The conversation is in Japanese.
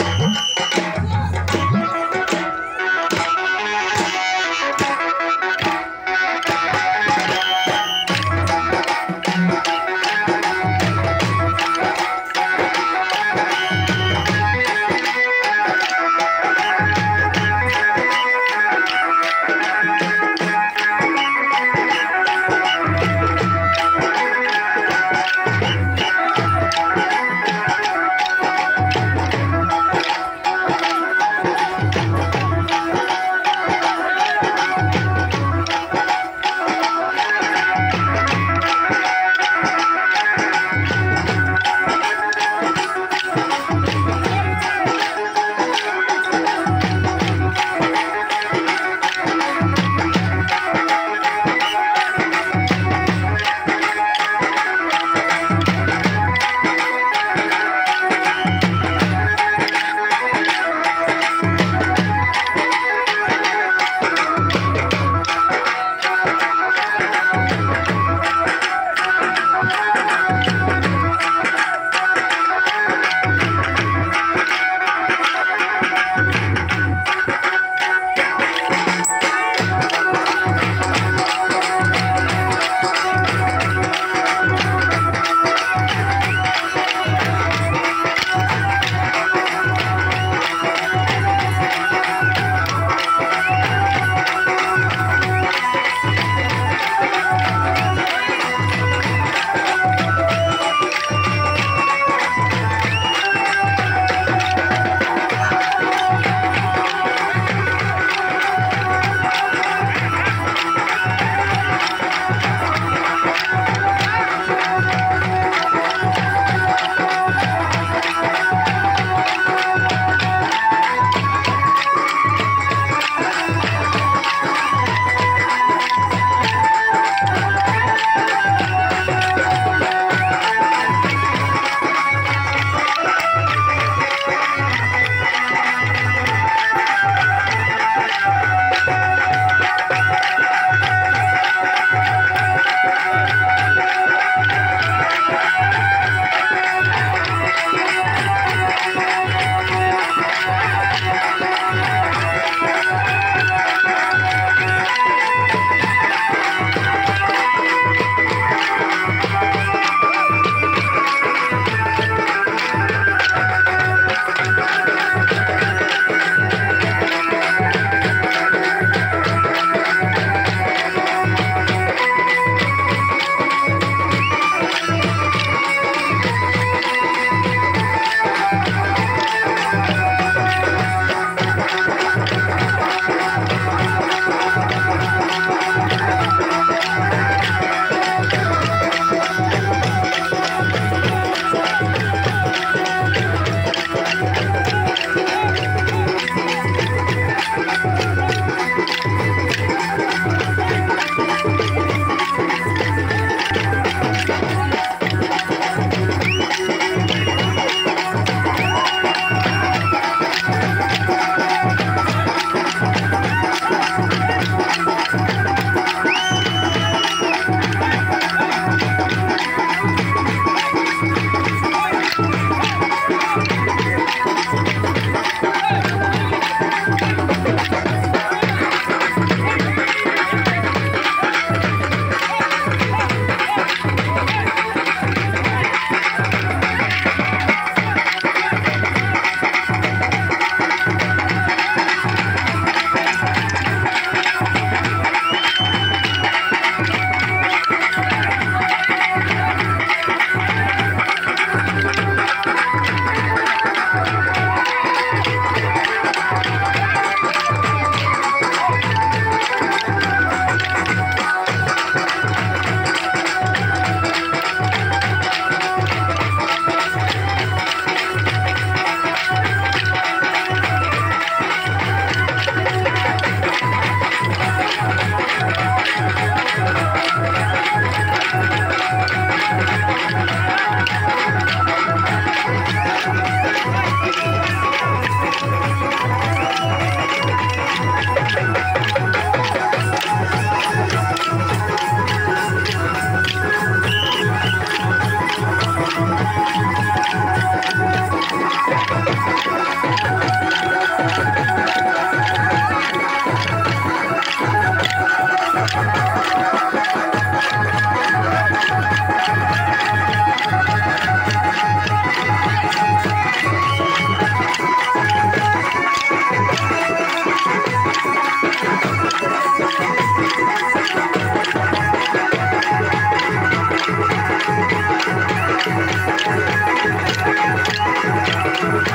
Uhum. Thank